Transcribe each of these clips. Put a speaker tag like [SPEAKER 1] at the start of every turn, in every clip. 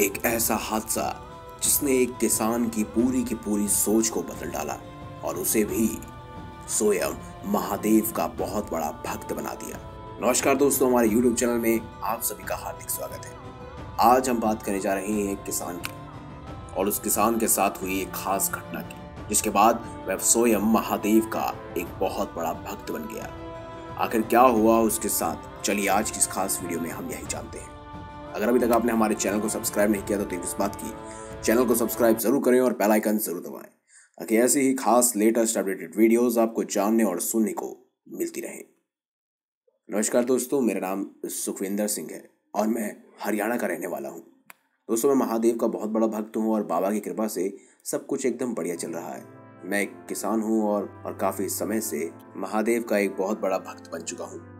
[SPEAKER 1] एक ऐसा हादसा जिसने एक किसान की पूरी की पूरी सोच को बदल डाला और उसे भी स्वयं महादेव का बहुत बड़ा भक्त बना दिया। नमस्कार दोस्तों, हमारे YouTube चैनल में आप सभी का हार्दिक स्वागत है। आज हम बात करने जा रहे हैं एक किसान की और उस किसान के साथ हुई एक खास घटना की, जिसके बाद वह स्वयं महादेव का एक बहुत बड़ा भक्त बन गया। आखिर क्या हुआ उसके साथ? चलिए आज की इस खास वीडियो में हम यही जानते हैं। अगर अभी तक आपने हमारे चैनल को सब्सक्राइब नहीं किया तो इस बात की, चैनल को सब्सक्राइब ज़रूर करें और बेल आइकन ज़रूर दबाएँ, ताकि ऐसी ही खास लेटेस्ट अपडेटेड वीडियोस आपको जानने और सुनने को मिलती रहे। नमस्कार दोस्तों, मेरा नाम सुखविंदर सिंह है और मैं हरियाणा का रहने वाला हूँ। दोस्तों, मैं महादेव का बहुत बड़ा भक्त हूँ और बाबा की कृपा से सब कुछ एकदम बढ़िया चल रहा है। मैं एक किसान हूँ और और काफ़ी समय से महादेव का एक बहुत बड़ा भक्त बन चुका हूँ।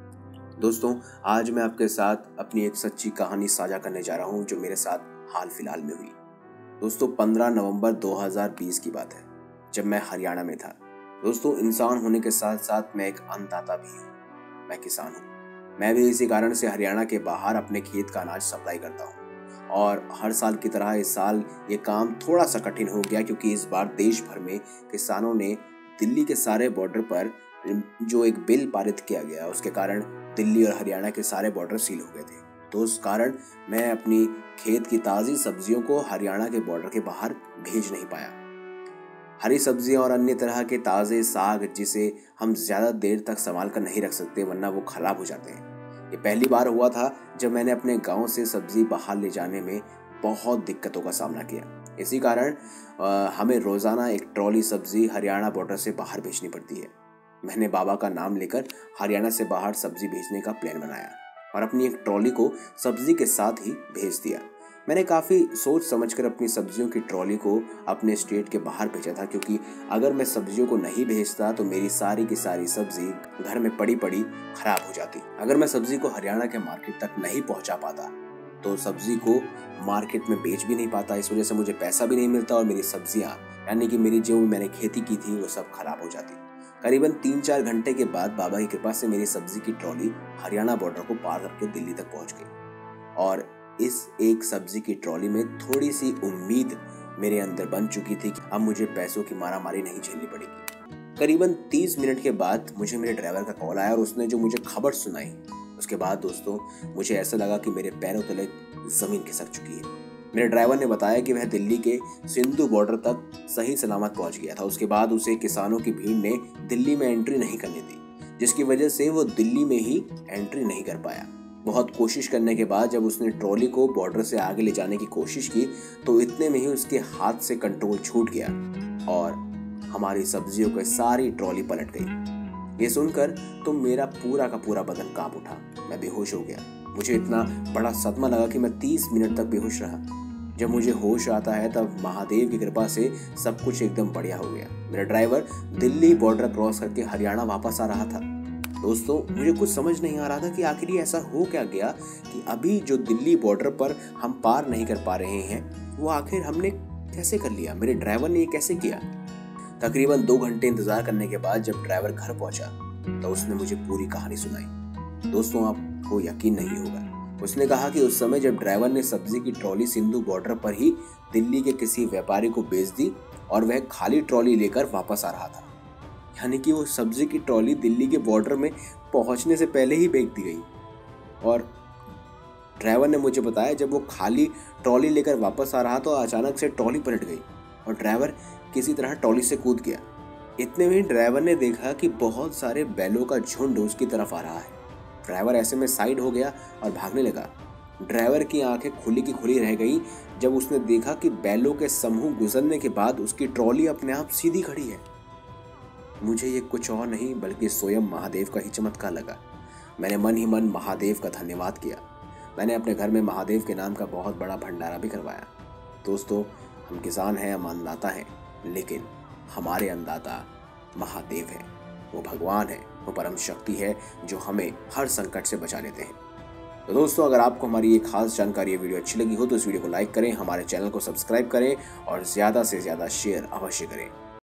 [SPEAKER 1] दोस्तों, आज मैं आपके साथ अपनी एक सच्ची कहानी साझा करने जा रहा हूँ, जो मेरे साथ हाल फ़िलहाल में हुई। दोस्तों 15 नवंबर 2020 की बात है, जब मैं हरियाणा में था। दोस्तों, इंसान होने के साथ साथ मैं एक अन्नदाता भी हूँ, मैं किसान हूँ। मैं भी इसी कारण से हरियाणा के बाहर अपने खेत का अनाज सप्लाई करता हूँ। और हर साल की तरह इस साल ये काम थोड़ा सा कठिन हो गया, क्योंकि इस बार देश भर में किसानों ने दिल्ली के सारे बॉर्डर पर जो एक बिल पारित किया गया, उसके कारण दिल्ली और हरियाणा के सारे बॉर्डर सील हो गए थे। तो उस कारण मैं अपनी खेत की ताज़ी सब्जियों को हरियाणा के बॉर्डर के बाहर भेज नहीं पाया। हरी सब्ज़ियाँ और अन्य तरह के ताज़े साग, जिसे हम ज़्यादा देर तक संभाल कर नहीं रख सकते, वरना वो खराब हो जाते हैं। ये पहली बार हुआ था जब मैंने अपने गाँव से सब्ज़ी बाहर ले जाने में बहुत दिक्कतों का सामना किया। इसी कारण हमें रोज़ाना एक ट्रॉली सब्ज़ी हरियाणा बॉर्डर से बाहर भेजनी पड़ती है। मैंने बाबा का नाम लेकर हरियाणा से बाहर सब्ज़ी भेजने का प्लान बनाया और अपनी एक ट्रॉली को सब्ज़ी के साथ ही भेज दिया। मैंने काफ़ी सोच समझकर अपनी सब्जियों की ट्रॉली को अपने स्टेट के बाहर भेजा था, क्योंकि अगर मैं सब्जियों को नहीं भेजता तो मेरी सारी की सारी सब्ज़ी घर में पड़ी पड़ी खराब हो जाती। अगर मैं सब्ज़ी को हरियाणा के मार्केट तक नहीं पहुँचा पाता तो सब्ज़ी को मार्केट में बेच भी नहीं पाता। इस वजह से मुझे पैसा भी नहीं मिलता और मेरी सब्ज़ियाँ, यानी कि मेरी जो मैंने खेती की थी, वो सब खराब हो जाती। करीबन तीन चार घंटे के बाद बाबा की कृपा से मेरी सब्ज़ी की ट्रॉली हरियाणा बॉर्डर को पार करके दिल्ली तक पहुँच गई। और इस एक सब्ज़ी की ट्रॉली में थोड़ी सी उम्मीद मेरे अंदर बन चुकी थी कि अब मुझे पैसों की मारामारी नहीं झेलनी पड़ेगी। करीबन 30 मिनट के बाद मुझे मेरे ड्राइवर का कॉल आया और उसने जो मुझे खबर सुनाई, उसके बाद दोस्तों, मुझे ऐसा लगा कि मेरे पैरों तले ज़मीन खिसक चुकी है। मेरे ड्राइवर ने बताया कि वह दिल्ली के सिंधु बॉर्डर तक सही सलामत पहुँच गया था। उसके बाद उसे किसानों की भीड़ ने दिल्ली में एंट्री नहीं करने दी, जिसकी वजह से वो दिल्ली में ही एंट्री नहीं कर पाया। बहुत कोशिश करने के बाद जब उसने ट्रॉली को बॉर्डर से आगे ले जाने की कोशिश की तो इतने में ही उसके हाथ से कंट्रोल छूट गया और हमारी सब्जियों की सारी ट्रॉली पलट गई। ये सुनकर तो मेरा पूरा का पूरा बदन काँप उठा। मैं बेहोश हो गया। मुझे इतना बड़ा सदमा लगा कि मैं तीस मिनट तक बेहोश रहा। जब मुझे होश आता है तब महादेव की कृपा से सब कुछ एकदम बढ़िया हो गया। मेरा ड्राइवर दिल्ली बॉर्डर क्रॉस करके हरियाणा वापस आ रहा था। दोस्तों, मुझे कुछ समझ नहीं आ रहा था कि आखिर ये ऐसा हो क्या गया कि अभी जो दिल्ली बॉर्डर पर हम पार नहीं कर पा रहे हैं, वो आखिर हमने कैसे कर लिया? मेरे ड्राइवर ने ये कैसे किया? तकरीबन दो घंटे इंतज़ार करने के बाद जब ड्राइवर घर पहुँचा तो उसने मुझे पूरी कहानी सुनाई। दोस्तों, आपको यकीन नहीं होगा उसने कहा कि उस समय जब ड्राइवर ने सब्ज़ी की ट्रॉली सिंधु बॉर्डर पर ही दिल्ली के किसी व्यापारी को बेच दी और वह खाली ट्रॉली लेकर वापस आ रहा था। यानी कि वो सब्ज़ी की ट्रॉली दिल्ली के बॉर्डर में पहुँचने से पहले ही बेच दी गई। और ड्राइवर ने मुझे बताया, जब वो खाली ट्रॉली लेकर वापस आ रहा तो अचानक से ट्रॉली पलट गई और ड्राइवर किसी तरह ट्रॉली से कूद गया। इतने में ड्राइवर ने देखा कि बहुत सारे बैलों का झुंड उसकी तरफ़ आ रहा है। ड्राइवर ऐसे में साइड हो गया और भागने लगा। ड्राइवर की आँखें खुली की खुली रह गई जब उसने देखा कि बैलों के समूह गुजरने के बाद उसकी ट्रॉली अपने आप सीधी खड़ी है। मुझे ये कुछ और नहीं, बल्कि स्वयं महादेव का ही चमत्कार लगा। मैंने मन ही मन महादेव का धन्यवाद किया। मैंने अपने घर में महादेव के नाम का बहुत बड़ा भंडारा भी करवाया। दोस्तों, हम किसान हैं हम अन्नदाता हैं, लेकिन हमारे अन्नदाता महादेव हैं। वो भगवान है। वो परम शक्ति है जो हमें हर संकट से बचा लेते हैं। तो दोस्तों, अगर आपको हमारी ये खास जानकारी वीडियो अच्छी लगी हो तो इस वीडियो को लाइक करें, हमारे चैनल को सब्सक्राइब करें और ज़्यादा से ज़्यादा शेयर अवश्य करें।